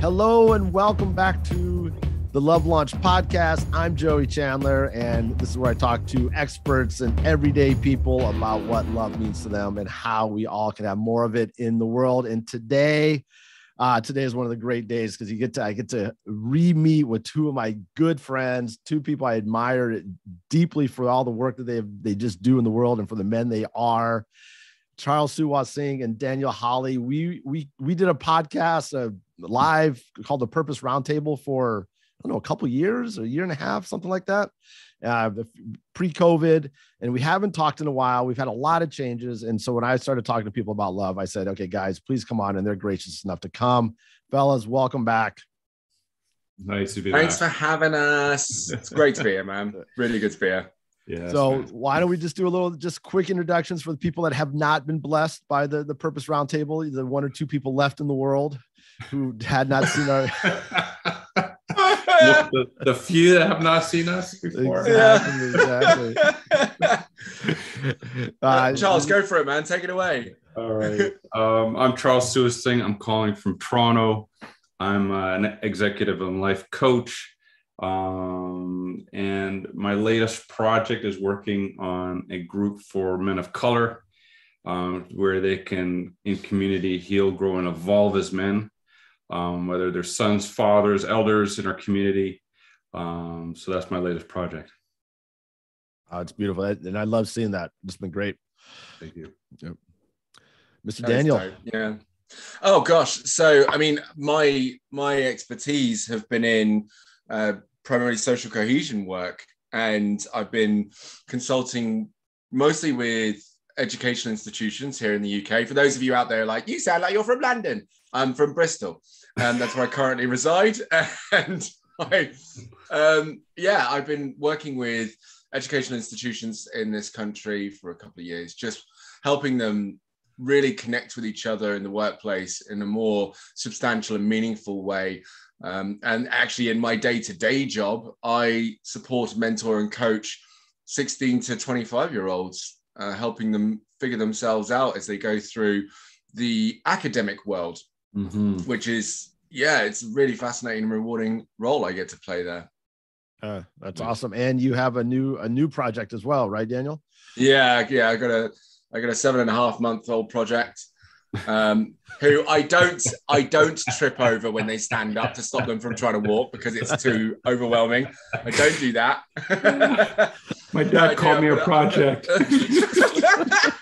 Hello and welcome back to the Love Launch podcast. I'm Joey Chandler, and this is where I talk to experts and everyday people about what love means to them and how we all can have more of it in the world. And today, uh, today is one of the great days because you get to I get to re-meet with two of my good friends, two people I admire deeply for all the work that they they just do in the world and for the men they are. Charles Sue-Wah-Sing and Daniel Holley. We we we did a podcast uh, live called the Purpose Roundtable for I don't know a couple years, a year and a half, something like that, uh, pre-COVID, and we haven't talked in a while. We've had a lot of changes, and so when I started talking to people about love, I said, "Okay, guys, please come on," and they're gracious enough to come. Fellas, welcome back. Nice to be Thanks back. for having us. It's great to be here, man. Really good to be here. Yeah. So why don't we just do a little, just quick introductions for the people that have not been blessed by the the Purpose Roundtable, the one or two people left in the world who had not seen our. the, the, few that have not seen us before. Exactly. exactly. uh, Charles, go for it, man. Take it away. All right. Um, I'm Charles Singh. I'm calling from Toronto. I'm uh, an executive and life coach. Um, and my latest project is working on a group for men of color um, where they can, in community, heal, grow, and evolve as men, um, whether they're sons, fathers, elders in our community. Um, so that's my latest project. Oh, it's beautiful. And I love seeing that. It's been great. Thank you. Yep. Mr. Daniel. Yeah. Oh gosh. So I mean, my my expertise have been in uh, primarily social cohesion work, and I've been consulting mostly with educational institutions here in the UK. For those of you out there, like you sound like you're from London. I'm from Bristol, and that's where I currently reside. And I, um, yeah, I've been working with educational institutions in this country for a couple of years, just helping them really connect with each other in the workplace in a more substantial and meaningful way um, and actually, in my day to day job, I support, mentor, and coach 16 to 25 year olds, uh, helping them figure themselves out as they go through the academic world, mm-hmm. which is, yeah, it's a really fascinating and rewarding role I get to play there. Uh, that's awesome. And you have a new a new project as well, right, Daniel? Yeah, yeah. I got a I got a seven and a half month old project um, who I don't I don't trip over when they stand up to stop them from trying to walk because it's too overwhelming. I don't do that. My dad called me a project.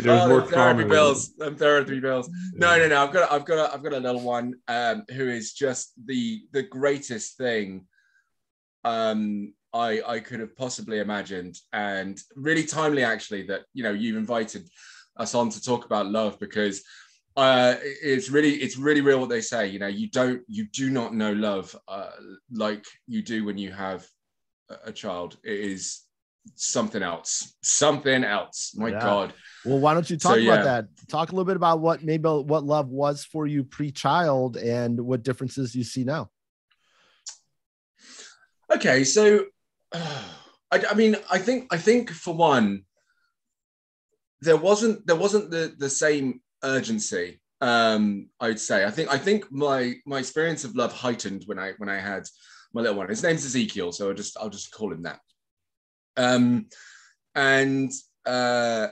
There's oh, more therapy bills. Them therapy bills. No, no, no. I've got, I've got, a, I've got a little one um, who is just the the greatest thing um, I I could have possibly imagined, and really timely actually that you know you've invited us on to talk about love because uh, it's really it's really real what they say. You know, you don't you do not know love uh, like you do when you have a child. It is something else, something else. My yeah. God. Well, why don't you talk so, about yeah. that? Talk a little bit about what maybe what love was for you pre-child and what differences you see now. Okay, so uh, I, I mean, I think I think for one, there wasn't there wasn't the the same urgency um i'd say i think i think my my experience of love heightened when i when i had my little one his name's ezekiel so i'll just i'll just call him that um and uh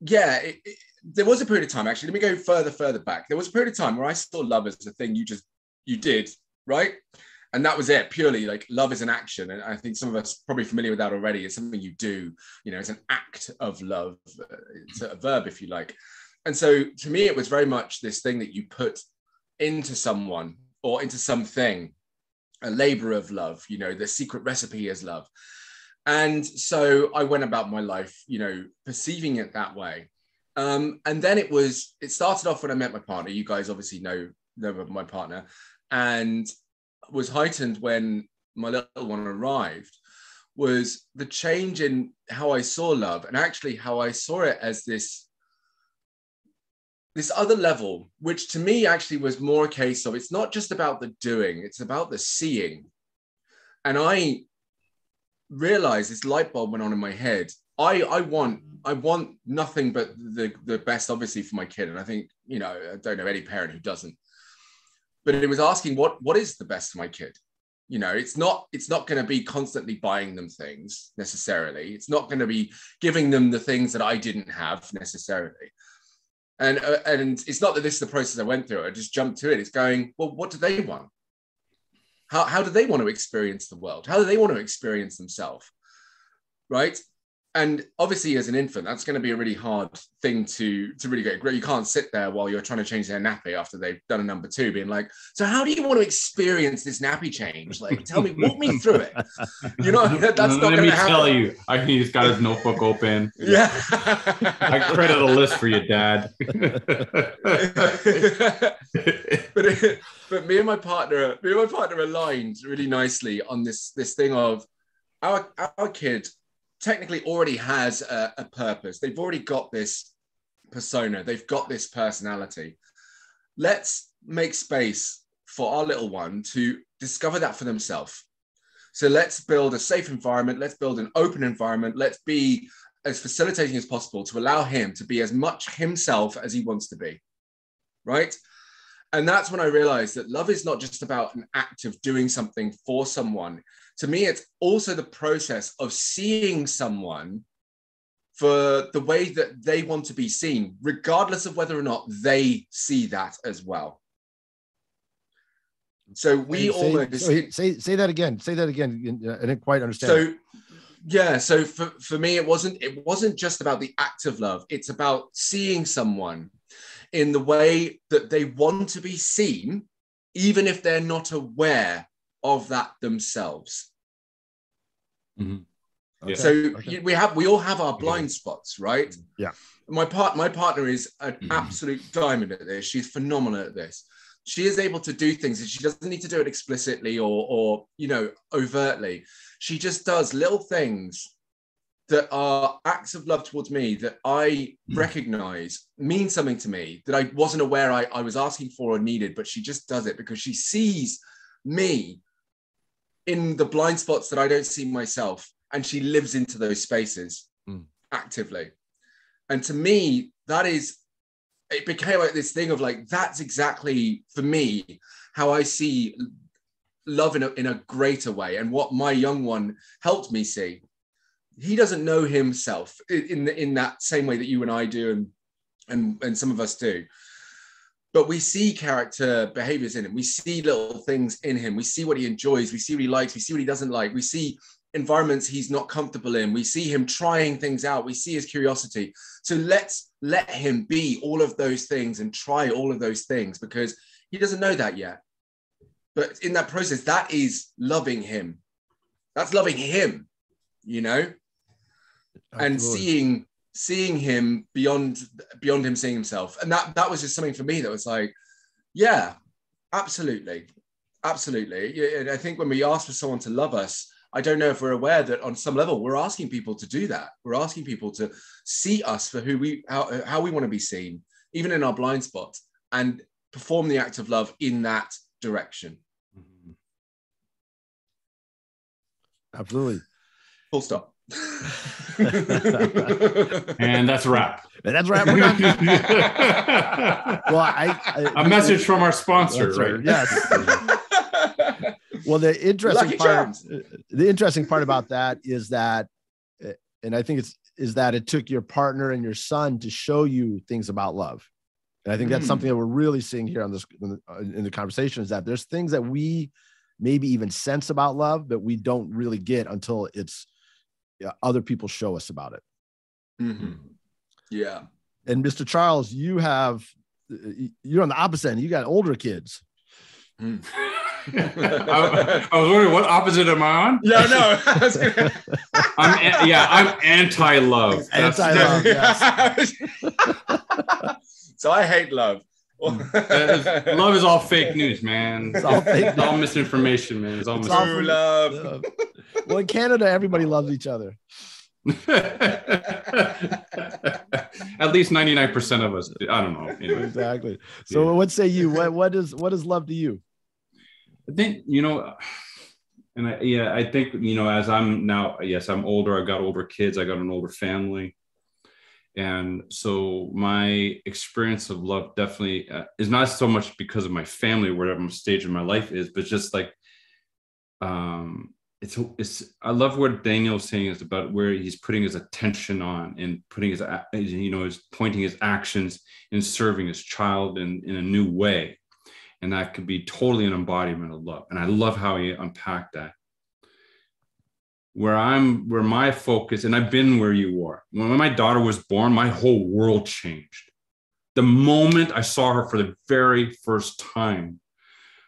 yeah it, it, there was a period of time actually let me go further further back. There was a period of time where i saw love as a thing you just you did right? And that was it purely like love is an action. And i think some of us probably familiar with that already. It's something you do you know it's an act of love it's a verb if you like. And so to me it was very much this thing that you put into someone or into something a labor of love you know the secret recipe is love and so i went about my life you know perceiving it that way. Um, and then it was it started off when i met my partner. You guys obviously know know my partner. And was heightened when my little one arrived was the change in how I saw love and actually how I saw it as this this other level which to me actually was more a case of it's not just about the doing it's about the seeing. And I realized this light bulb went on in my head. I I want I want nothing but the the best obviously for my kid. And I think you know I don't know any parent who doesn't. But it was asking what what is the best for my kid? You know it's not it's not going to be constantly buying them things necessarily. It's not going to be giving them the things that i didn't have necessarily. And uh, and it's not that this is the process i went through. I just jumped to it. It's going well what do they want how, how do they want to experience the world? How do they want to experience themselves? Right? And obviously as an infant that's going to be a really hard thing to to really get great you can't sit there while you're trying to change their nappy after they've done a number two being like so how do you want to experience this nappy change? Like tell me walk me through it. You know that's not let me happen. tell you i think he's got his notebook open. Yeah. I credit a list for you dad. But it, me and my partner me and my partner aligned really nicely on this this thing of our our kid technically already has a, a purpose. They've already got this persona. They've got this personality. Let's make space for our little one to discover that for themselves. So let's build a safe environment. Let's build an open environment. Let's be as facilitating as possible to allow him to be as much himself as he wants to be. Right. And that's when I realized that love is not just about an act of doing something for someone, to me, it's also the process of seeing someone for the way that they want to be seen, regardless of whether or not they see that as well. So we say, almost say, say say that again. Say that again. I didn't quite understand. So yeah, so for, for me, it wasn't it wasn't just about the act of love. It's about seeing someone in the way that they want to be seen, even if they're not aware of that themselves. Mhm. Okay. So Okay. we have we all have our blind spots, right? Yeah. My part my partner is an Mhm. absolute diamond at this. She's phenomenal at this. She is able to do things and she doesn't need to do it explicitly or or you know overtly. She just does little things that are acts of love towards me that I Mm. recognize mean something to me that I wasn't aware I, I was asking for or needed, but she just does it because she sees me in the blind spots that I don't see myself. And she lives into those spaces Mm. actively. And to me, that is, it became like this thing of like, that's exactly for me how I see love in a, in a greater way and what my young one helped me see. He doesn't know himself in, the, in that same way that you and I do and, and, and some of us do but we see character behaviors in him. We see little things in him. We see what he enjoys. We see what he likes. We see what he doesn't like. We see environments he's not comfortable in. We see him trying things out. We see his curiosity. So let's let him be all of those things and try all of those things because he doesn't know that yet. But in that process, that is loving him. That's loving him, you know, and seeing seeing him beyond beyond him seeing himself. And that that was just something for me that was like yeah absolutely. Absolutely. And i think when we ask for someone to love us i don't know if we're aware that on some level we're asking people to do that. We're asking people to see us for who we how, how we want to be seen even in our blind spots and perform the act of love in that direction. Mm-hmm. Absolutely. full stop and that's a wrap And that's right. We're well, I, I a message from our sponsor right right. Yes. Well, the interesting Lucky part, charms. the interesting part about that is that, uh, and I think it's is that it took your partner and your son to show you things about love, and I think that's Mm. something that we're really seeing here on this in the, uh, in the conversation is that there's things that we maybe even sense about love, but we don't really get until it's yeah, other people show us about it. Mhm. yeah And Mr. Charles, you have uh, you're on the opposite end. You got older kids. I, I was wondering what opposite am I on? no no I was gonna- I'm yeah, I'm anti-love. Anti-love. yes. so I hate love. that is- love is all fake news, man. It's all fake It's all misinformation, man. It's all It's all True love. Well, in Canada, everybody loves each other. At least 99% of us. I don't know. Anyway. Exactly. So, Yeah. what say you? What what is what is love to you? I think, you know, and I, yeah, I think, you know, as I'm now, yes, I'm older, I've got older kids, I got an older family. And so my experience of love definitely uh, is not so much because of my family, or whatever stage of my life is, but just like, um, it's, it's, I love what Daniel's saying is about where he's putting his attention on and putting his, you know, is pointing his actions in serving his child in, in a new way. And that could be totally an embodiment of love. And I love how he unpacked that where I'm where my focus, and I've been where you are. When my daughter was born, my whole world changed. The moment I saw her for the very first time,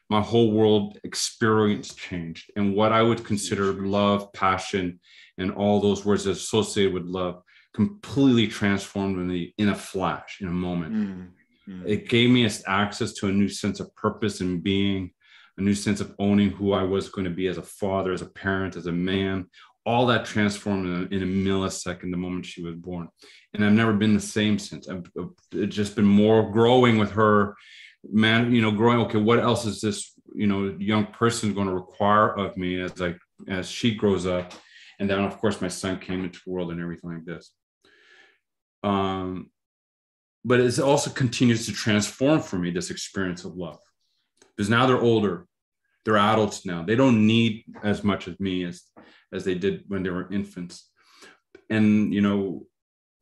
my whole world experience changed. And what I would consider love, passion, and all those words associated with love completely transformed me in a flash, in a moment. Mm, mm. It gave me access to a new sense of purpose and being, a new sense of owning who I was going to be as a father, as a parent, as a man. All that transformed in a, in a millisecond the moment she was born. And I've never been the same since. I've, I've just been more growing with her, man, you know, growing, okay, what else is this, you know, young person going to require of me as I, as she grows up? And then of course my son came into the world and everything like this. Um, but it also continues to transform for me this experience of love because now they're older they're adults now they don't need as much of me as as they did when they were infants and you know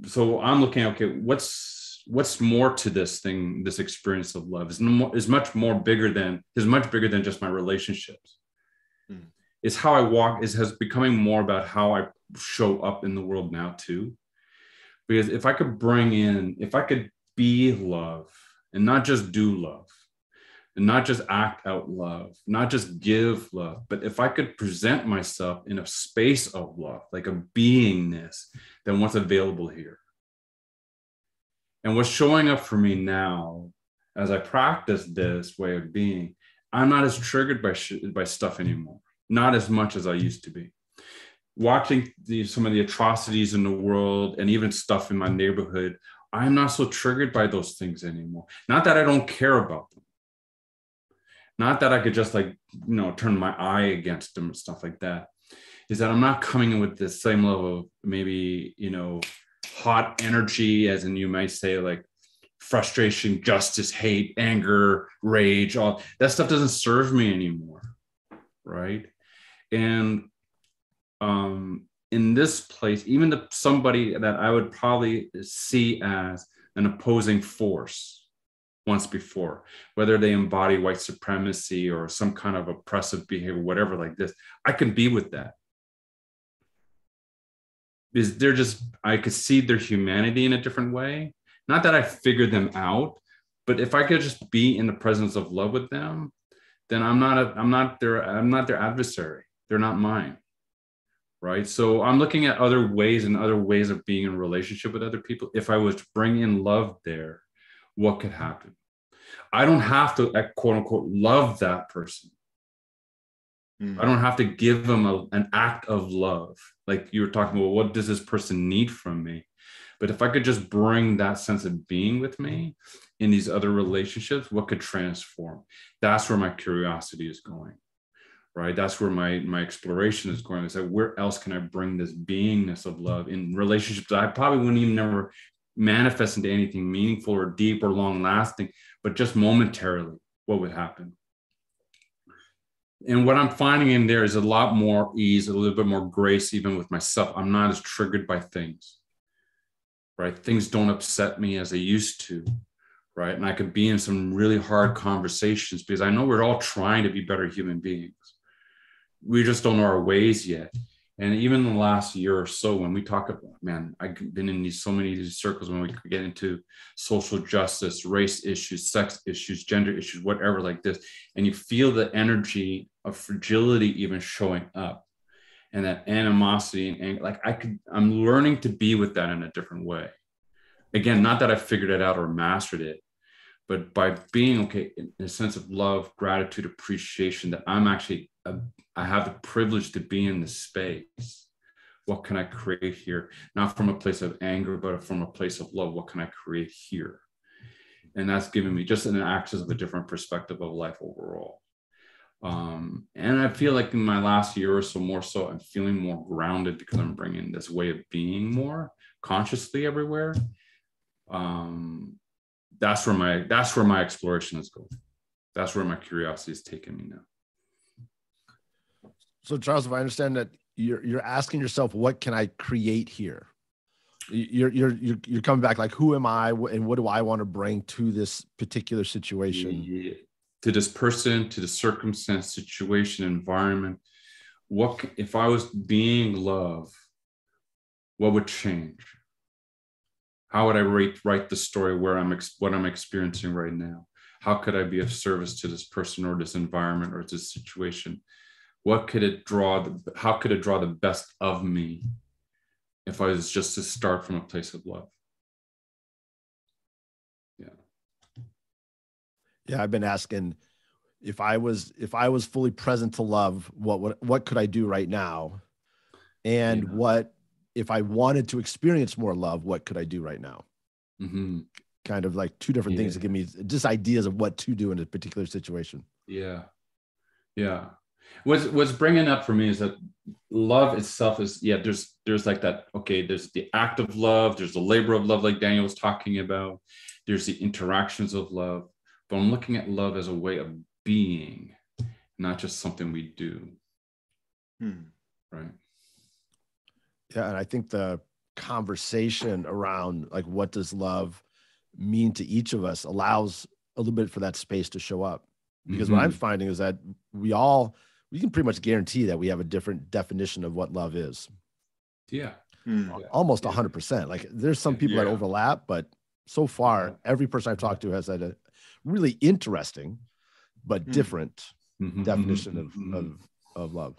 so i'm looking okay what's what's more to this thing this experience of love is, is much more bigger than is much bigger than just my relationships mm. is how i walk is has becoming more about how i show up in the world now too because if i could bring in if i could be love and not just do love and not just act out love, not just give love, but if I could present myself in a space of love, like a beingness, then what's available here? And what's showing up for me now as I practice this way of being, I'm not as triggered by, sh- by stuff anymore, not as much as I used to be. Watching the, some of the atrocities in the world and even stuff in my neighborhood, I'm not so triggered by those things anymore. Not that I don't care about them not that I could just like, you know, turn my eye against them and stuff like that. Is that I'm not coming in with the same level of maybe, you know, hot energy, as in you might say, like frustration, justice, hate, anger, rage, all that stuff doesn't serve me anymore. Right. And um in this place, even the somebody that I would probably see as an opposing force once before, whether they embody white supremacy or some kind of oppressive behavior, whatever like this, I can be with that. Is they're just, I could see their humanity in a different way. Not that I figured them out, but if I could just be in the presence of love with them, then I'm not, a, I'm not their, I'm not their adversary. They're not mine. Right. So I'm looking at other ways and other ways of being in relationship with other people. If I was to bring in love there, what could happen. I don't have to eh, quote unquote love that person. Mm. I don't have to give them a, an act of love. Like you were talking about, what does this person need from me? But if I could just bring that sense of being with me in these other relationships, what could transform? That's where my curiosity is going, right? That's where my my exploration is going. Is like, where else can I bring this beingness of love in relationships that I probably wouldn't even never manifest into anything meaningful or deep or long lasting, but just momentarily, what would happen? And what I'm finding in there is a lot more ease, a little bit more grace, even with myself. I'm not as triggered by things, right? Things don't upset me as they used to, right? And I could be in some really hard conversations because I know we're all trying to be better human beings. We just don't know our ways yet and even the last year or so when we talk about man i've been in these so many these circles when we get into social justice race issues sex issues gender issues whatever like this and you feel the energy of fragility even showing up and that animosity and anger like i could i'm learning to be with that in a different way. Again not that i figured it out or mastered it but by being okay in a sense of love gratitude appreciation that i'm actually a, I have the privilege to be in this space what can i create here? Not from a place of anger but from a place of love what can i create here? And that's given me just an access of a different perspective of life overall. Um, and i feel like in my last year or so more so i'm feeling more grounded because i'm bringing this way of being more consciously everywhere. Um that's where my that's where my exploration is going. That's where my curiosity is taking me now. So charles if i understand that you're you're asking yourself what can i create here? You're you're you're, you're coming back like who am i? And what do i want to bring to this particular situation? Yeah. to this person to the circumstance situation environment. What if i was being love what would change how would i write write the story where i'm what i'm experiencing right now how could i be of service to this person or this environment or this situation what could it draw the, how could it draw the best of me if I was just to start from a place of love. Yeah. Yeah, I've been asking if I was if I was fully present to love, what what what could I do right now? And yeah. what if I wanted to experience more love, what could I do right now? Mm-hmm. Kind of like two different yeah. things to give me just ideas of what to do in a particular situation. Yeah. Yeah what's what's bringing up for me is that love itself is yeah there's there's like that okay there's the act of love there's the labor of love like daniel was talking about there's the interactions of love but i'm looking at love as a way of being not just something we do hmm. right yeah and i think the conversation around like what does love mean to each of us allows a little bit for that space to show up because mm-hmm. what i'm finding is that we all we can pretty much guarantee that we have a different definition of what love is. Yeah. Mm. Almost yeah. 100%. Like there's some people yeah. that overlap, but so far, every person I've talked to has had a really interesting but mm. different mm-hmm. definition of, mm-hmm. of, of love.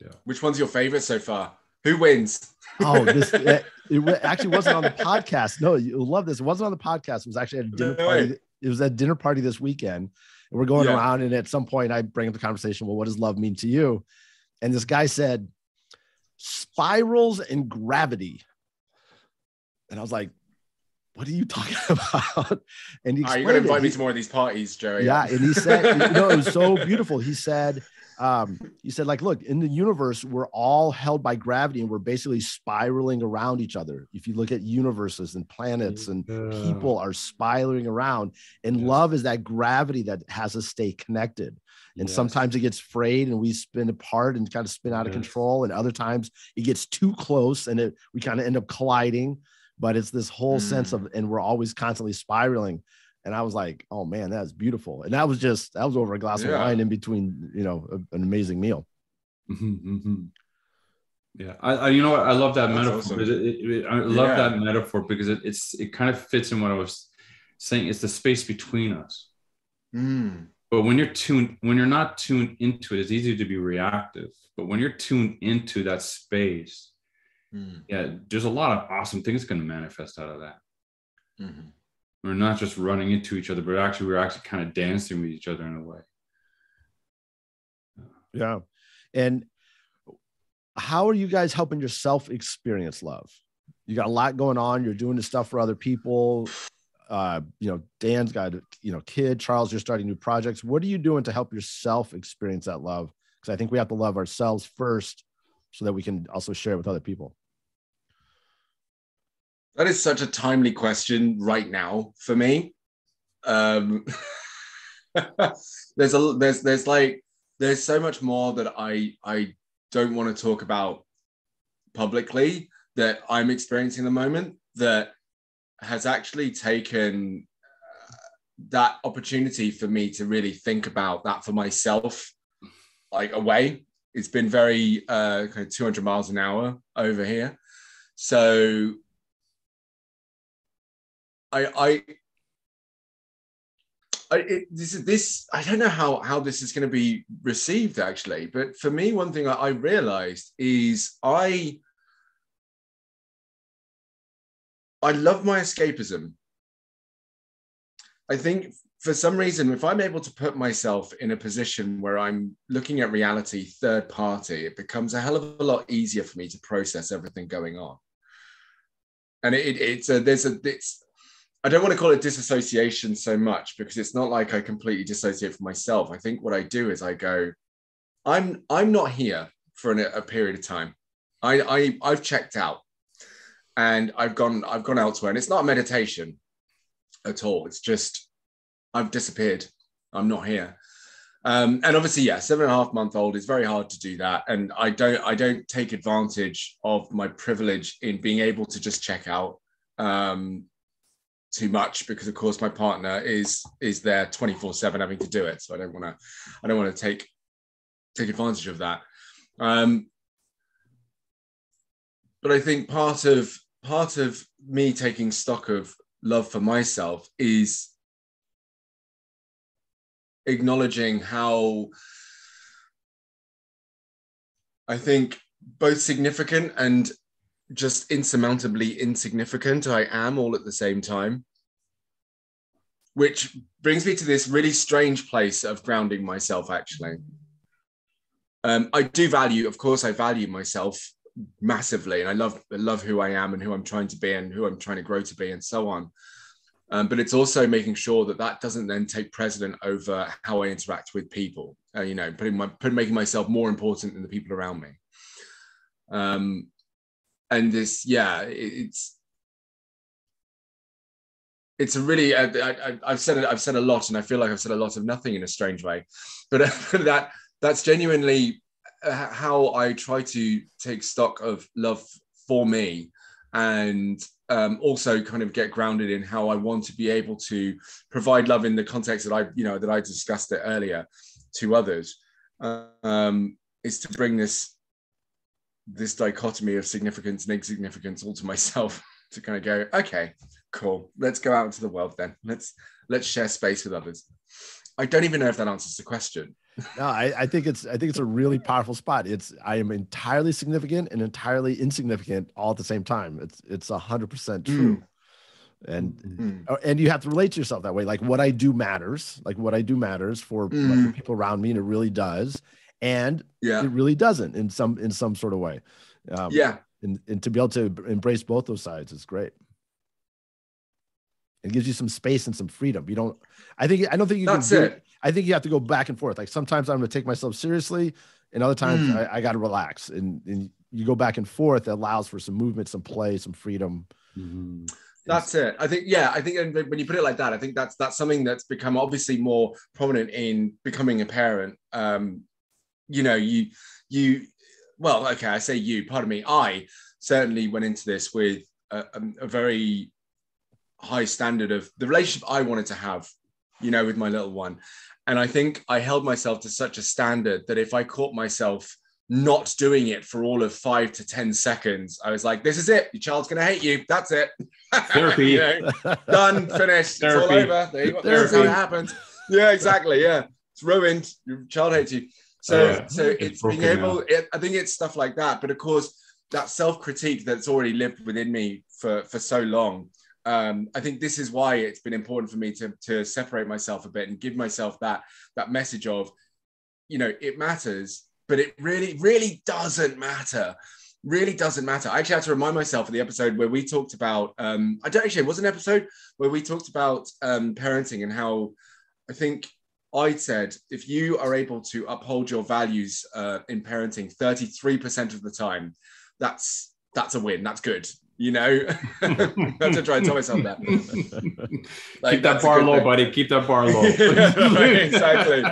Yeah. Which one's your favorite so far? Who wins? oh, this eh, it, it, actually wasn't on the podcast. No, you'll love this. It wasn't on the podcast. It was actually at a dinner party. It was at a dinner party this weekend and we're going yeah. around, and at some point, I bring up the conversation. Well, what does love mean to you? And this guy said, spirals and gravity. And I was like, what are you talking about? And he, are you going to invite me to more of these parties, Jerry? Yeah. And he said, you know, it was so beautiful. He said, um, he said, like, look, in the universe, we're all held by gravity and we're basically spiraling around each other. If you look at universes and planets and yeah. people are spiraling around, and love is that gravity that has us stay connected. And yes. sometimes it gets frayed and we spin apart and kind of spin out yes. of control. And other times it gets too close and it, we kind of end up colliding. But it's this whole mm. sense of, and we're always constantly spiraling and I was like, "Oh man, that's beautiful." And that was just that was over a glass yeah. of wine in between, you know, a, an amazing meal. Mm-hmm, mm-hmm. Yeah, I, I, you know what I love that that's metaphor. Awesome. It, it, it, I love yeah. that metaphor because it, it's it kind of fits in what I was saying. It's the space between us. Mm. But when you're tuned, when you're not tuned into it, it's easy to be reactive. But when you're tuned into that space, mm. yeah, there's a lot of awesome things going to manifest out of that. Mm-hmm we're not just running into each other, but actually we're actually kind of dancing with each other in a way. Yeah. And how are you guys helping yourself experience love? You got a lot going on. You're doing this stuff for other people. Uh, you know, Dan's got you know kid. Charles, you're starting new projects. What are you doing to help yourself experience that love? Because I think we have to love ourselves first, so that we can also share it with other people. That is such a timely question right now for me. Um, there's a there's there's like there's so much more that I I don't want to talk about publicly that I'm experiencing the moment that has actually taken uh, that opportunity for me to really think about that for myself like away it's been very uh kind of 200 miles an hour over here so I I I, it, this is this. I don't know how how this is going to be received actually, but for me, one thing I, I realized is I I love my escapism. I think for some reason, if I'm able to put myself in a position where I'm looking at reality third party, it becomes a hell of a lot easier for me to process everything going on. And it, it, it's a there's a it's I don't want to call it disassociation so much because it's not like I completely dissociate from myself. I think what I do is I go, I'm I'm not here for an, a period of time. I, I I've checked out. and I've gone I've gone elsewhere, and it's not meditation at all. It's just I've disappeared. I'm not here. Um, and obviously, yeah, seven and a half month old is very hard to do that, and I don't I don't take advantage of my privilege in being able to just check out um, too much because, of course, my partner is is there twenty four seven having to do it. So I don't want to I don't want to take take advantage of that. Um, but I think part of part of me taking stock of love for myself is acknowledging how I think both significant and just insurmountably insignificant I am all at the same time. Which brings me to this really strange place of grounding myself, actually. Um, I do value, of course, I value myself massively, and I love love who I am and who I'm trying to be and who I'm trying to grow to be, and so on. Um, but it's also making sure that that doesn't then take precedent over how I interact with people. Uh, you know, putting my putting making myself more important than the people around me. Um, and this, yeah, it's it's a really I, have said it I've said a lot, and I feel like I've said a lot of nothing in a strange way, but that that's genuinely uh, how I try to take stock of love for me and um, also kind of get grounded in how I want to be able to provide love in the context that I, you know, that I discussed it earlier to others, um, is to bring this this dichotomy of significance and insignificance all to myself to kind of go, okay, cool, let's go out into the world then. Let's let's share space with others. I don't even know if that answers the question no, I, I, think it's I think it's a really powerful spot. It's I am entirely significant and entirely insignificant all at the same time. It's it's a hundred percent true. Mm. And mm. and you have to relate to yourself that way. Like what I do matters. Like what I do matters for mm. like, people around me, and it really does. And yeah. it really doesn't in some in some sort of way. Um, yeah. And, and to be able to embrace both those sides is great. It gives you some space and some freedom. You don't. I think. I don't think you. That's can it. I think you have to go back and forth. Like sometimes I'm going to take myself seriously, and other times mm. I, I got to relax. And, and you go back and forth. That allows for some movement, some play, some freedom. Mm-hmm. That's it. I think, yeah, I think when you put it like that, I think that's that's something that's become obviously more prominent in becoming a parent. Um, you know, you you well, okay, I say you, pardon me, I certainly went into this with a, a, very high standard of the relationship I wanted to have, you know, with my little one. And I think I held myself to such a standard that if I caught myself not doing it for all of five to 10 seconds, I was like, this is it. Your child's going to hate you. That's it. Therapy. you know, done, finished. Therapy. It's all over. There you go. That's how it happens. Yeah, exactly. Yeah. It's ruined. Your child hates you. So, uh, so it's, it's being able, it, I think it's stuff like that. But of course, that self critique that's already lived within me for, for so long um, I think this is why it's been important for me to, to separate myself a bit and give myself that that message of, you know, it matters, but it really, really doesn't matter. Really doesn't matter. I actually had to remind myself of the episode where we talked about. Um, I don't actually. It was an episode where we talked about um, parenting and how I think I said if you are able to uphold your values uh, in parenting 33% of the time, that's that's a win. That's good you know, I have to try and tell myself that. Like, Keep that bar low, thing. buddy. Keep that bar low. exactly.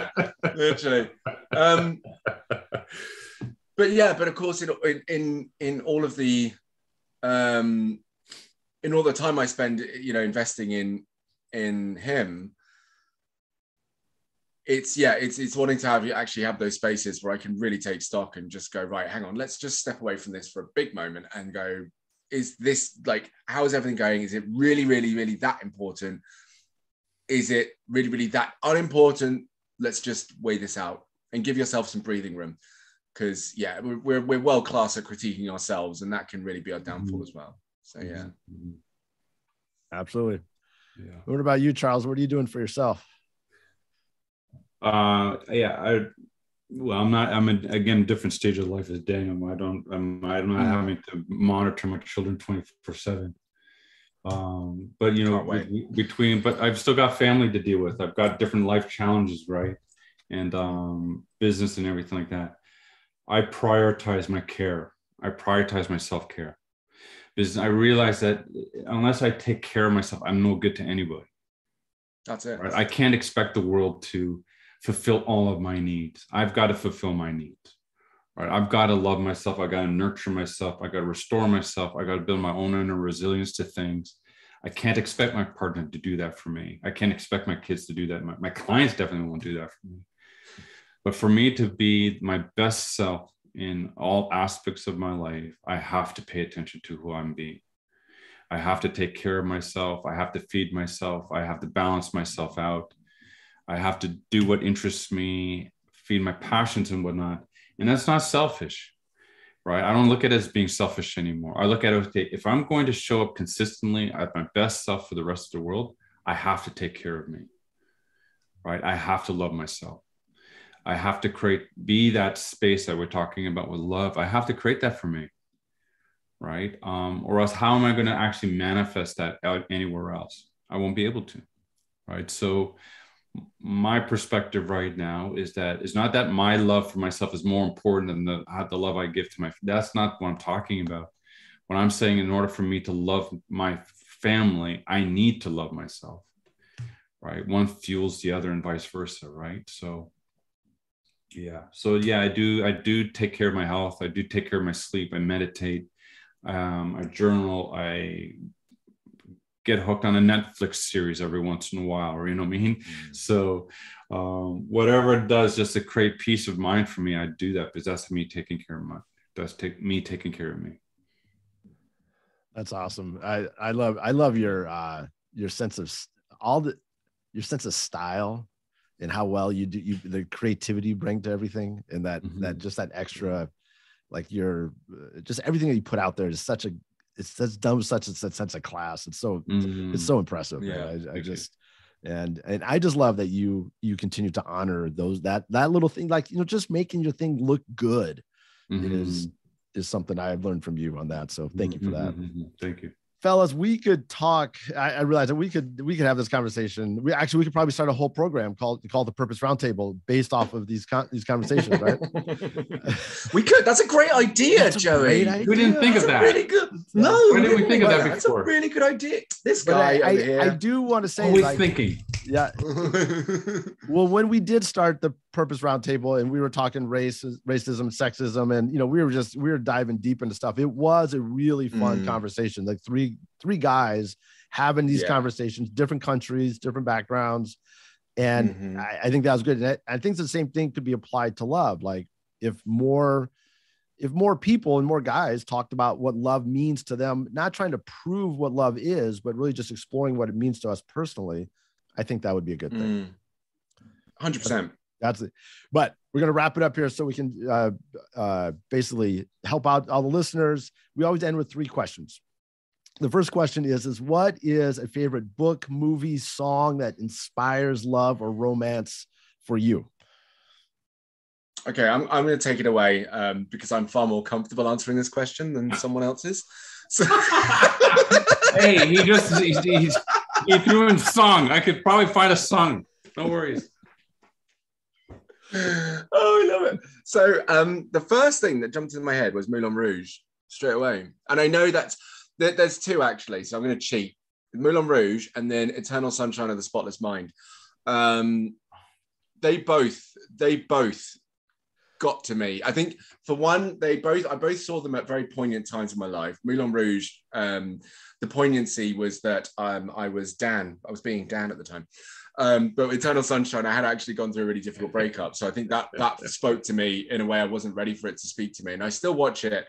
Literally. Um, but yeah, but of course, in in in all of the um, in all the time I spend, you know, investing in in him, it's yeah, it's it's wanting to have you actually have those spaces where I can really take stock and just go right. Hang on, let's just step away from this for a big moment and go is this like how is everything going? Is it really really really that important? Is it really really that unimportant? Let's just weigh this out and give yourself some breathing room. Because yeah we're, we're, we're world class at critiquing ourselves and that can really be our downfall mm-hmm. as well. So yeah. Mm-hmm. absolutely. Yeah. What about you charles? What are you doing for yourself uh yeah i well, I'm not. I'm in, again different stage of life as Daniel. I don't. I'm. I'm not mm. having to monitor my children 24 seven. Um, but you know, between. But I've still got family to deal with. I've got different life challenges, right, and um, business and everything like that. I prioritize my care. I prioritize my self care because I realize that unless I take care of myself, I'm no good to anybody. That's it. Right? I can't expect the world to fulfill all of my needs. I've got to fulfill my needs. Right? I've got to love myself. I got to nurture myself. I got to restore myself. I got to build my own inner resilience to things. I can't expect my partner to do that for me. I can't expect my kids to do that. My, my clients definitely won't do that for me. But for me to be my best self in all aspects of my life, I have to pay attention to who I'm being. I have to take care of myself. I have to feed myself. I have to balance myself out. I have to do what interests me, feed my passions and whatnot. And that's not selfish, right? I don't look at it as being selfish anymore. I look at it, if I'm going to show up consistently at my best self for the rest of the world, I have to take care of me, right? I have to love myself. I have to create, be that space that we're talking about with love. I have to create that for me right? Um, or else, how am I going to actually manifest that out anywhere else? I won't be able to, right? So, my perspective right now is that it's not that my love for myself is more important than the, the love I give to my. That's not what I'm talking about. What I'm saying, in order for me to love my family, I need to love myself, right? One fuels the other, and vice versa, right? So, yeah. So yeah, I do. I do take care of my health. I do take care of my sleep. I meditate um, I journal, I get hooked on a Netflix series every once in a while, or you know what I mean? Mm-hmm. So um, whatever it does just to create peace of mind for me, I do that because that's me taking care of my that's take me taking care of me. That's awesome. I, I love I love your uh your sense of all the your sense of style and how well you do you the creativity you bring to everything and that mm-hmm. that just that extra like your uh, just everything that you put out there is such a it's that's done with such a sense of class. It's so mm-hmm. it's so impressive. Yeah, I, I just and and I just love that you you continue to honor those that that little thing like you know just making your thing look good mm-hmm. is is something I've learned from you on that. So thank you for that. Mm-hmm. Thank you fellas we could talk I, I realized that we could we could have this conversation. We actually we could probably start a whole program called called the purpose roundtable based off of these con- these conversations right? We could. That's a great idea that's joey. great idea. we didn't think that's of that. really good no why didn't we think of that before that's a really good idea. This guy I, I, I, do want to say always like, thinking yeah well when we did start the purpose roundtable and we were talking race racism sexism and you know we were just we were diving deep into stuff it was a really fun mm. conversation like three three guys having these yeah. conversations different countries different backgrounds and mm-hmm. I, I, think that was good and I, I think the same thing could be applied to love like if more if more people and more guys talked about what love means to them not trying to prove what love is but really just exploring what it means to us personally i think that would be a good thing mm. 100% that's it. But we're going to wrap it up here so we can uh, uh, basically help out all the listeners. We always end with three questions. The first question is, is what is a favorite book, movie, song that inspires love or romance for you? Okay, I'm, I'm going to take it away um, because I'm far more comfortable answering this question than someone else is. So- hey, he just he's, he's, he threw in song. I could probably find a song. No worries oh, I love it. So um, the first thing that jumped into my head was Moulin Rouge straight away, and I know that's that there's two actually. So I'm going to cheat. Moulin Rouge and then Eternal Sunshine of the Spotless Mind. Um, they both they both got to me. I think for one, they both I both saw them at very poignant times in my life. Moulin Rouge, um, the poignancy was that um, I was Dan. I was being Dan at the time. Um, but Eternal Sunshine, I had actually gone through a really difficult breakup. So I think that that spoke to me in a way I wasn't ready for it to speak to me. And I still watch it,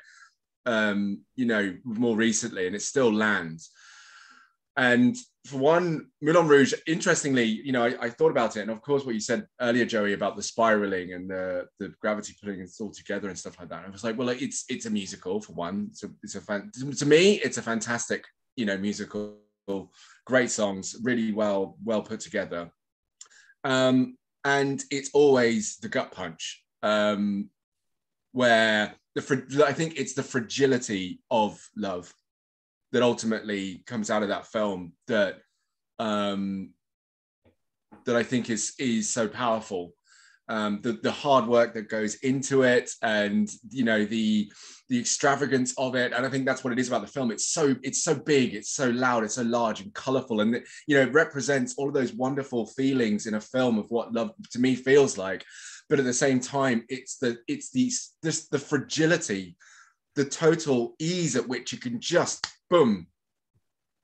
um, you know, more recently, and it still lands. And for one, Moulin Rouge, interestingly, you know, I, I, thought about it. And of course, what you said earlier, Joey, about the spiraling and the, the gravity putting it all together and stuff like that. I was like, well, it's it's a musical for one. A, it's a fan, to me, it's a fantastic, you know, musical great songs, really well well put together. Um, and it's always the gut punch, um, where the I think it's the fragility of love that ultimately comes out of that film that um, that I think is is so powerful. um, the the hard work that goes into it, and you know the the extravagance of it. And I think that's what it is about the film. It's so it's so big, it's so loud, it's so large and colorful, and you know it represents all of those wonderful feelings in a film of what love to me feels like. But at the same time, it's the it's the this the fragility, the total ease at which you can just boom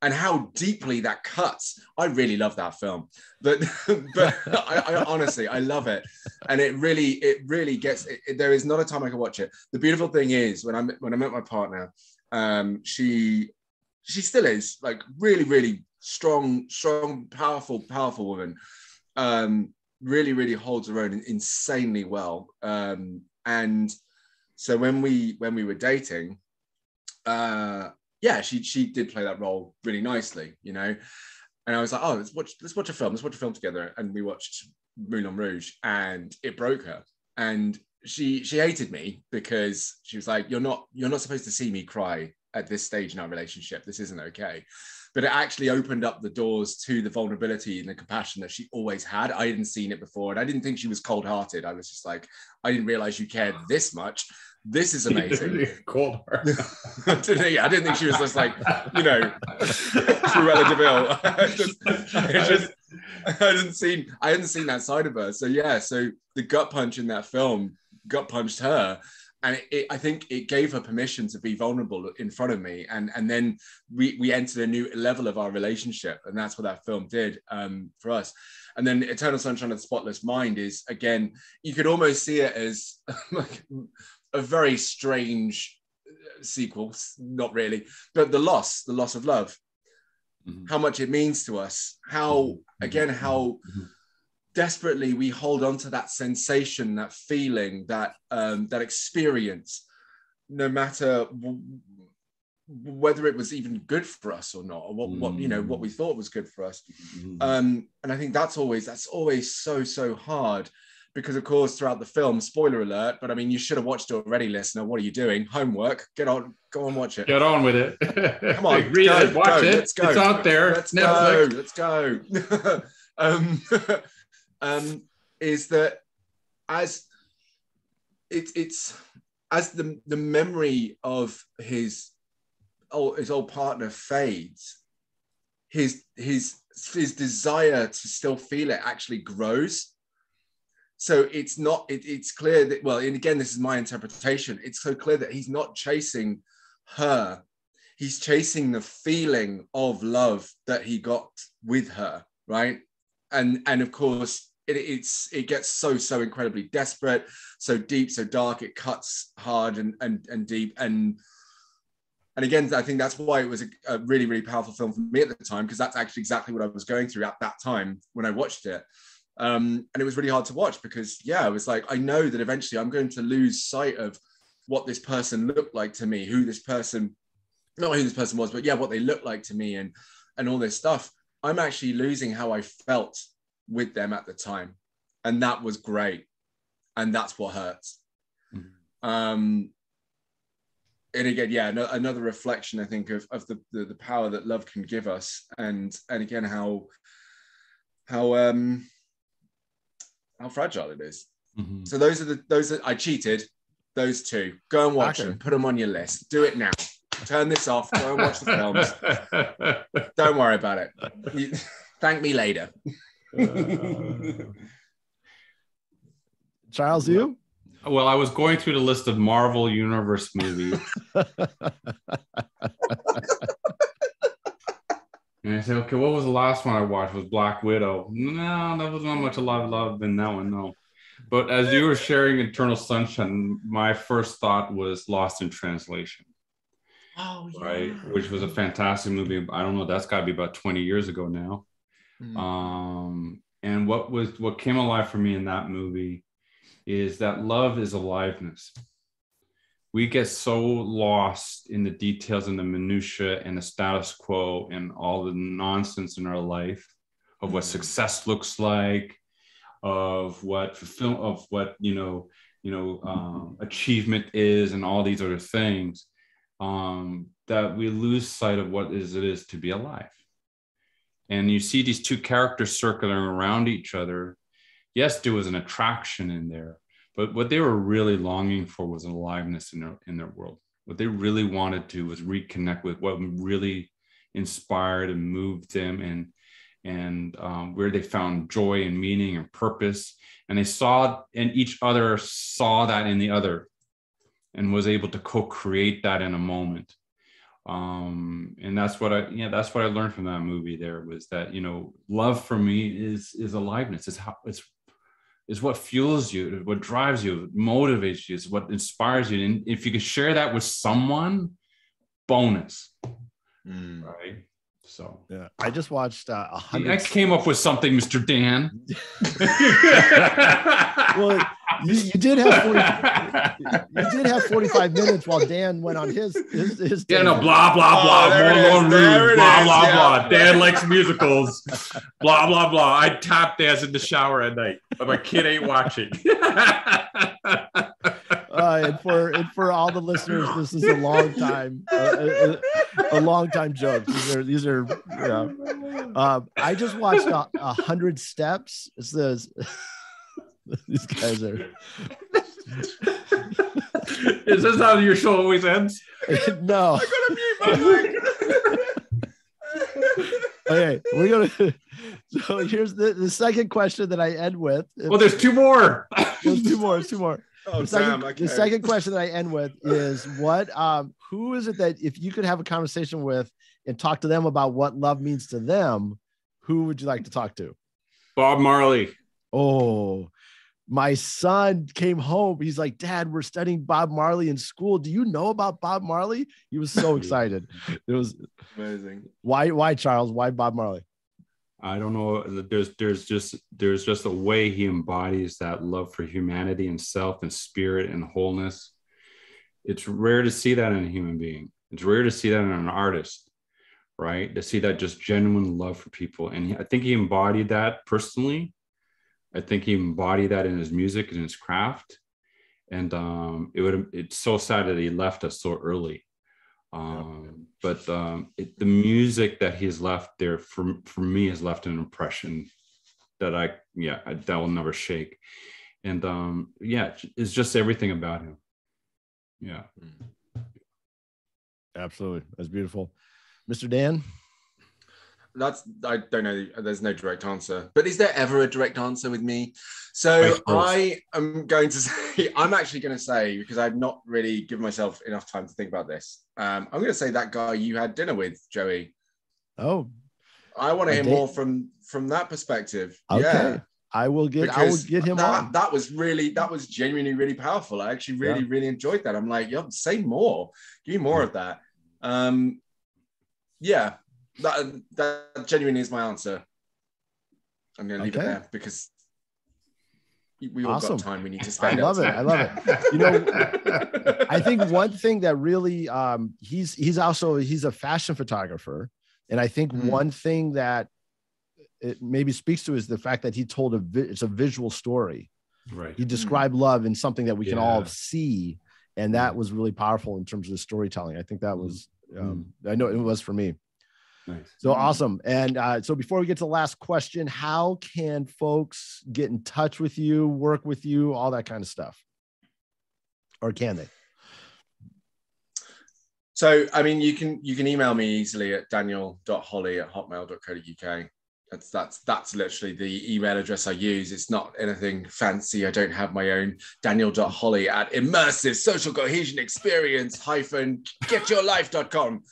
and how deeply that cuts. I really love that film, but but I, I, honestly I love it, and it really it really gets. It, it, there is not a time I can watch it. The beautiful thing is when I when I met my partner, um, she she still is like really really strong strong powerful powerful woman. Um, really really holds her own insanely well, um, and so when we when we were dating. Uh, yeah, she she did play that role really nicely, you know. And I was like, oh, let's watch let's watch a film, let's watch a film together. And we watched Moulin Rouge, and it broke her. And she she hated me because she was like, you're not you're not supposed to see me cry at this stage in our relationship. This isn't okay. But it actually opened up the doors to the vulnerability and the compassion that she always had. I hadn't seen it before, and I didn't think she was cold hearted. I was just like, I didn't realize you cared this much this is amazing. Called her. I, didn't, I didn't think she was just like, you know, Cruella de Vil. I, just, I, just, I hadn't seen, I hadn't seen that side of her. So yeah, so the gut punch in that film gut punched her, and it, it, I think it gave her permission to be vulnerable in front of me, and and then we we entered a new level of our relationship, and that's what that film did um, for us. And then Eternal Sunshine of the Spotless Mind is again, you could almost see it as like a very strange uh, sequel, not really, but the loss, the loss of love, mm-hmm. how much it means to us, how, mm-hmm. again, how mm-hmm. Desperately we hold on to that sensation, that feeling, that, um, that experience, no matter whether it was even good for us or not, or what, what you know, what we mm. thought was good for us. Mm-hmm. Um, and I think that's always, that's always so, so hard because of course throughout the film spoiler alert but i mean you should have watched it already listener. What are you doing? Homework. Get on go and watch it. Get on with it. Come on read go, it watch go, it. let's go. It's out there. Let's Netflix. go let's go. Um, um, is that as it, it's as the the memory of his old his old partner fades his his his desire to still feel it actually grows. So it's not it, it's clear that well and again this is my interpretation. It's so clear that he's not chasing her. He's chasing the feeling of love that he got with her right and and of course it, it's it gets so so incredibly desperate so deep so dark it cuts hard and and, and deep and and again i think that's why it was a, a really really powerful film for me at the time because that's actually exactly what i was going through at that time when i watched it um, and it was really hard to watch because, yeah, I was like, I know that eventually I'm going to lose sight of what this person looked like to me, who this person, not who this person was, but yeah, what they looked like to me and and all this stuff. I'm actually losing how I felt with them at the time. And that was great. And that's what hurts. Mm-hmm. Um, and again, yeah, no, another reflection, I think, of, of the, the, the power that love can give us, and and again how how um how fragile it is. Mm-hmm. So those are the those that I cheated. Those two. Go and watch okay. them. Put them on your list. Do it now. Turn this off. Go and watch the films. Don't worry about it. You, thank me later. Charles, you? Well, I was going through the list of Marvel Universe movies. And I said, okay, what was the last one I watched? Was Black Widow? No, that was not much a lot of love in that one. No, but as you were sharing Eternal Sunshine, my first thought was Lost in Translation. Oh, yeah. right, which was a fantastic movie. I don't know, that's got to be about twenty years ago now. Mm. Um, and what was what came alive for me in that movie is that love is aliveness we get so lost in the details and the minutia and the status quo and all the nonsense in our life of what mm-hmm. success looks like of what fulfill of what you know you know um, achievement is and all these other things um, that we lose sight of what is it is to be alive and you see these two characters circling around each other yes, there was an attraction in there, but what they were really longing for was aliveness in their in their world. What they really wanted to was reconnect with what really inspired and moved them, and and um, where they found joy and meaning and purpose. And they saw, and each other saw that in the other, and was able to co-create that in a moment. Um and that's what i yeah that's what i learned from that movie there was that you know love for me is is aliveness. It's how it's is what fuels you what drives you motivates you is what inspires you. And if you can share that with someone bonus. Mm. right? So. Yeah i just watched uh, a hundred i came up with something mr dan. Well you, you, did have 40, you did have 45 minutes while Dan went on his his, his yeah no blah blah blah oh, more Moulin Rouge blah blah yeah. blah. Dan likes musicals. Blah blah blah. I tap dance in the shower at night but my kid ain't watching. Uh, and for and for all the listeners this is a long time uh, a, a, long time joke. These are these are yeah. Uh, I just watched a, a hundred steps. It says These guys are. Is this how your show always ends? no. okay, we're gonna. So here's the, the second question that I end with. Well, there's two more. there's two more. Two more. Oh, the, second, damn, the second question that I end with is what um who is it that if you could have a conversation with and talk to them about what love means to them, who would you like to talk to? Bob Marley. Oh, my son came home. He's like, Dad, we're studying Bob Marley in school. Do you know about Bob Marley? He was so excited. It was amazing. Why, why, Charles? Why Bob Marley? I don't know. There's there's just there's just a way he embodies that love for humanity and self and spirit and wholeness. It's rare to see that in a human being. It's rare to see that in an artist, right? To see that just genuine love for people. And I think he embodied that personally I think he embodied that in his music and his craft. And um, it would it's so sad that he left us so early. Um, but um, it, the music that he's left there for for me has left an impression that I yeah I, that will never shake. And um, yeah, it's just everything about him. Yeah. Absolutely. That's beautiful. Mr. Dan, that's I don't know. There's no direct answer, but is there ever a direct answer with me? So I, am going to say I'm actually going to say because I've not really given myself enough time to think about this. Um, I'm going to say that guy you had dinner with, Joey. Oh, I want to hear more from from that perspective. Okay. Yeah. I will get because I will get him that, on. That was really that was genuinely really powerful. I actually really yeah. really enjoyed that. I'm like, yo, say more. Give me more of that. Um, yeah, that that genuinely is my answer. I'm going to leave okay. it there because we all awesome. got time we need to spend. I love it. I love it. You know, I think one thing that really um, he's he's also he's a fashion photographer, and I think mm. one thing that it maybe speaks to is the fact that he told a vi- it's a visual story. Right. He described mm. love in something that we yeah. can all see, and that was really powerful in terms of the storytelling. I think that was. Um, I know it was for me. Nice. So awesome. And uh, so before we get to the last question, how can folks get in touch with you, work with you, all that kind of stuff? Or can they? So, I mean, you can you can email me easily at daniel.holley at hotmail.co.uk. That's that's that's literally the email address I use. It's not anything fancy. I don't have my own daniel.holley at immersive social cohesion experience hyphen getyourlife.com.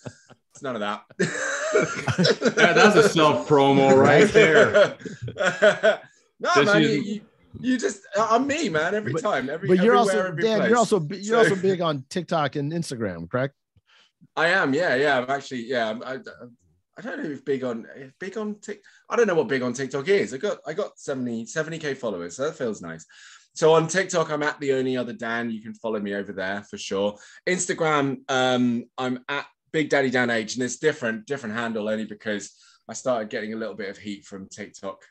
It's none of that. yeah, that's a self promo right there. no, man, you, you, you, just I'm me, man. Every but, time, every. But you're also Dan. Place. You're also you're so, also big on TikTok and Instagram, correct? I am. Yeah, yeah. I'm actually. Yeah. I, I don't know if big on if big on Tik. I don't know what big on TikTok is. I got I got 70 70k followers, so that feels nice. So on TikTok, I'm at the only other Dan. You can follow me over there for sure. Instagram, um, I'm at Big Daddy Dan H, and it's different, different handle only because I started getting a little bit of heat from TikTok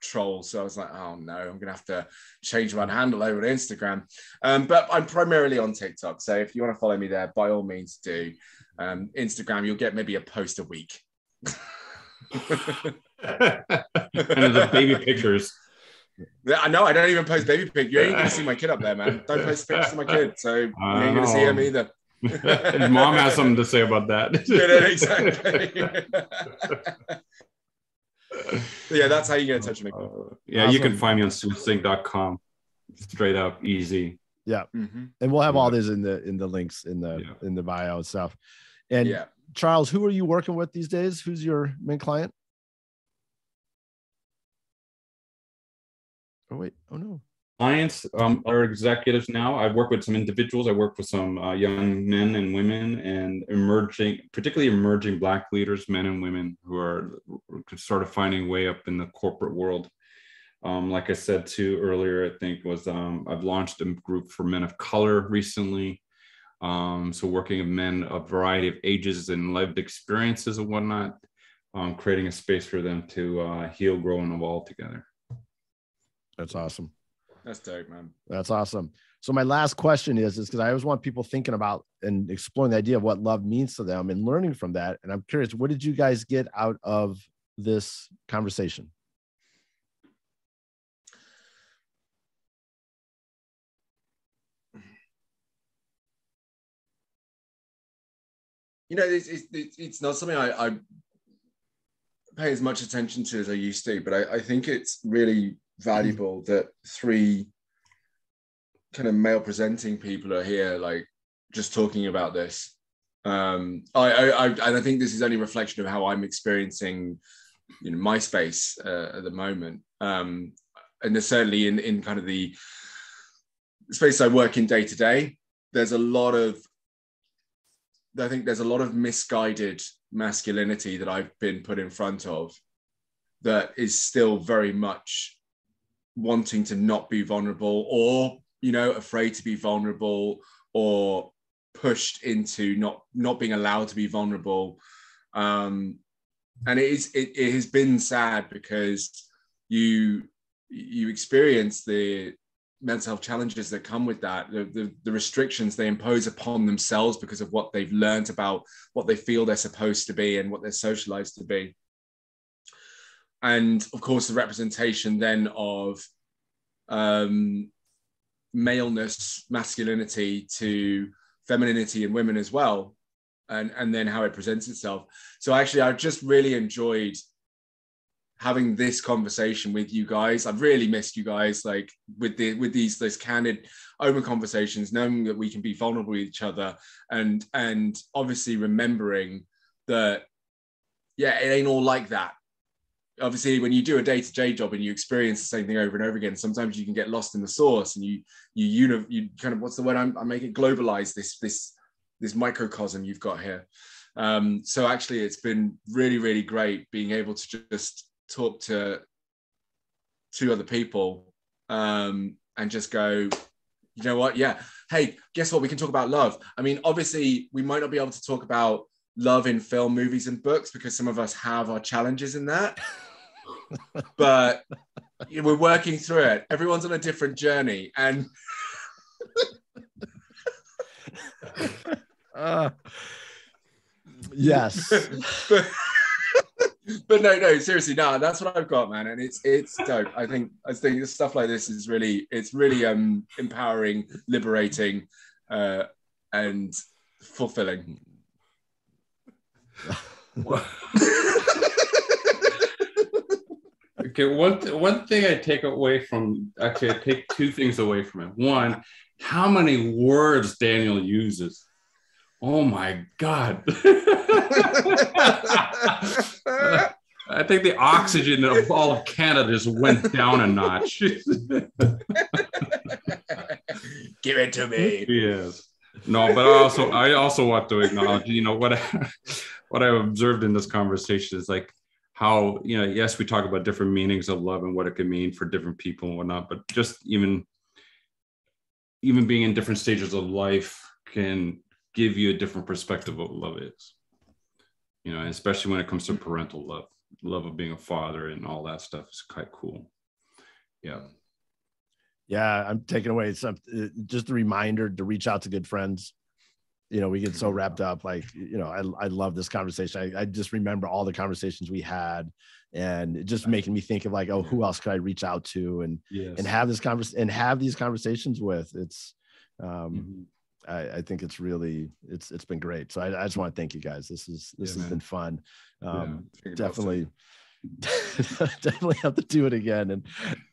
trolls. So I was like, oh no, I'm gonna have to change my handle over to Instagram. Um, but I'm primarily on TikTok. So if you want to follow me there, by all means do. Um, Instagram, you'll get maybe a post a week. and the baby pictures. Yeah, I know. I don't even post baby pic. You ain't gonna see my kid up there, man. Don't post pictures of my kid, so you ain't gonna see him either. His mom has something to say about that. exactly. yeah, that's how you get in touch with me. Uh, yeah, awesome. you can find me on suewahsing.com. Straight up, easy. Yeah, mm-hmm. and we'll have all this in the in the links in the yeah. in the bio and stuff. And yeah. Charles, who are you working with these days? Who's your main client? Oh wait, oh no. Clients um, are executives now. I work with some individuals. I work with some uh, young men and women, and emerging, particularly emerging Black leaders, men and women who are sort of finding way up in the corporate world. Um, like I said too earlier, I think was um, I've launched a group for men of color recently. Um, so working with men of a variety of ages and lived experiences and whatnot, um, creating a space for them to uh, heal, grow, and evolve together. That's awesome. That's dope, man. That's awesome. So my last question is, is because I always want people thinking about and exploring the idea of what love means to them and learning from that. And I'm curious, what did you guys get out of this conversation? You know, it's, it's, it's not something I, I pay as much attention to as I used to, but I, I think it's really valuable that three kind of male presenting people are here, like just talking about this. Um, I, I, I, and I think this is only a reflection of how I'm experiencing, you know, my space uh, at the moment. Um, and certainly in, in kind of the space I work in day to day, there's a lot of, I think there's a lot of misguided masculinity that I've been put in front of that is still very much wanting to not be vulnerable or you know afraid to be vulnerable or pushed into not not being allowed to be vulnerable. Um and it is it, it has been sad because you you experience the mental health challenges that come with that the, the, the, restrictions they impose upon themselves because of what they've learned about what they feel they're supposed to be and what they're socialized to be and of course the representation then of um, maleness, masculinity to femininity in women as well, and and then how it presents itself. So actually, I've just really enjoyed having this conversation with you guys. I've really missed you guys, like with the with these those candid, open conversations, knowing that we can be vulnerable with each other, and and obviously remembering that, yeah, it ain't all like that obviously when you do a day-to-day job and you experience the same thing over and over again sometimes you can get lost in the source and you you you, kind of what's the word? I'm, i make it globalize this this this microcosm you've got here. Um, so actually it's been really really great being able to just talk to two other people um, and just go you know what? Yeah. Hey guess what? We can talk about love. I mean obviously we might not be able to talk about love in film movies and books because some of us have our challenges in that but we're working through it. Everyone's on a different journey, and uh, yes. but, but no, no, seriously, no, that's what I've got, man, and it's it's dope. I think I think stuff like this is really it's really um empowering, liberating, uh, and fulfilling. Okay, one one thing I take away from actually, I take two things away from it. One, how many words Daniel uses. Oh my god! I think the oxygen of all of Canada just went down a notch. Give it to me. Yes. No, but I also I also want to acknowledge, you know, what I, what I've observed in this conversation is like how you know yes we talk about different meanings of love and what it can mean for different people and whatnot but just even even being in different stages of life can give you a different perspective of what love is you know especially when it comes to parental love love of being a father and all that stuff is quite cool. Yeah. Yeah i'm taking away some uh, just a reminder to reach out to good friends you know, we get so wrapped up. Like, you know, I, I love this conversation. I, I just remember all the conversations we had and just making me think of like, oh, who else could I reach out to and yes. and have this convers and have these conversations with. It's um Mhm. I, I think it's really it's it's been great. So I, I just want to thank you guys. This is this Yeah, has man. been fun. Um some- definitely definitely have to do it again and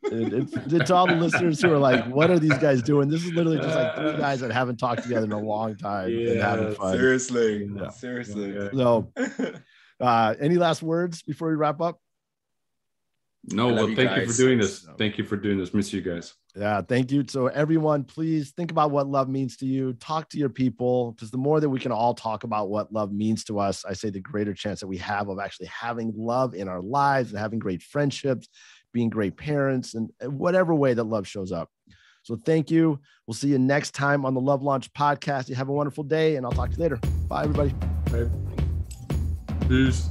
it, it's it's all the listeners who are like what are these guys doing this is literally just like three guys that haven't talked together in a long time and having Yeah, fun Seriously, Yeah. seriously. Yeah. so uh any last words before we wrap up No, well, you thank you for doing this. Thank you for doing this. Miss you guys. Yeah, thank you. So, everyone, please think about what love means to you. Talk to your people because the more that we can all talk about what love means to us, I say the greater chance that we have of actually having love in our lives and having great friendships, being great parents, and whatever way that love shows up. So, thank you. We'll see you next time on the Love Launch podcast. You have a wonderful day, and I'll talk to you later. Bye, everybody. Peace.